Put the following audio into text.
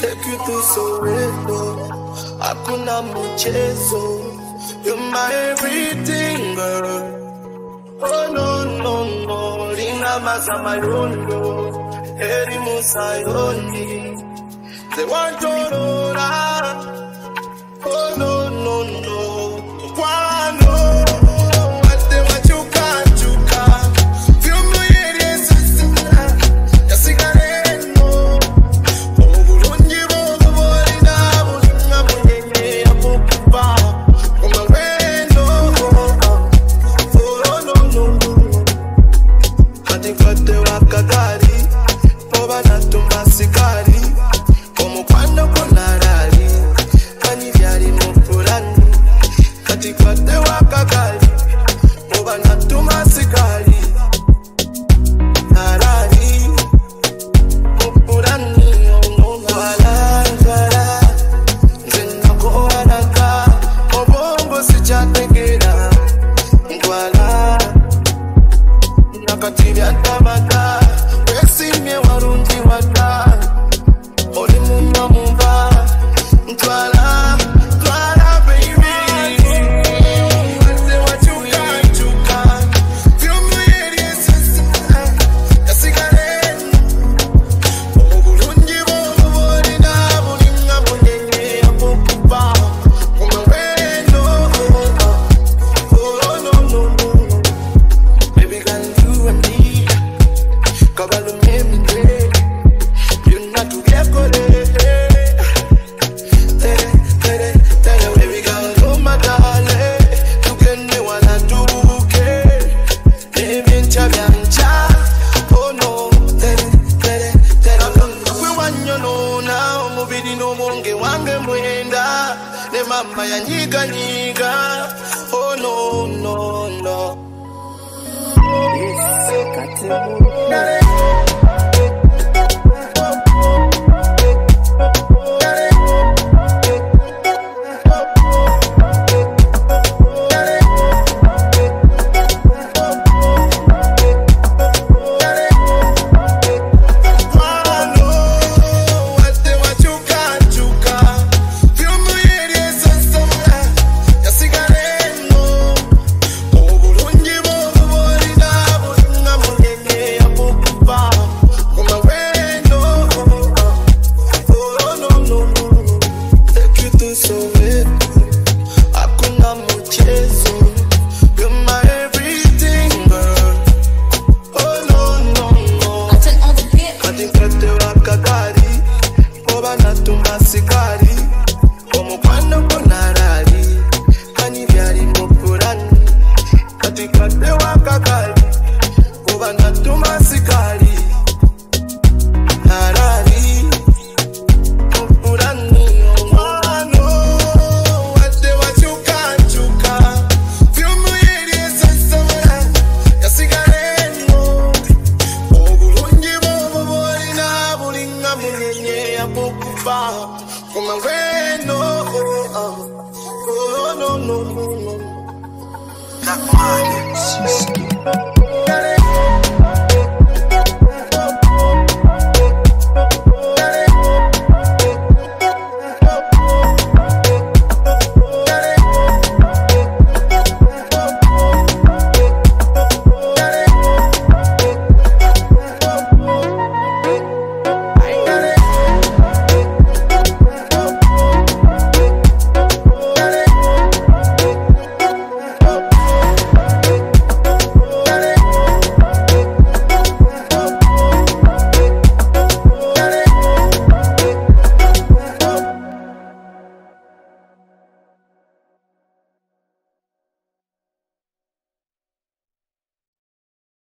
take you to Soweto, hakuna mchezo. You're my everything, girl. Oh no no no, linga masamayolo, eri musayoni, The one to know mfate wakagari Poba natumba sikari Omukwana kunarari They mama ya nigga nigga. Oh no no no. Kakari, oba natuma sikari. Omukwano gonarali kanyi byali mupulani katikadde wakakali oba natuma no, no, no.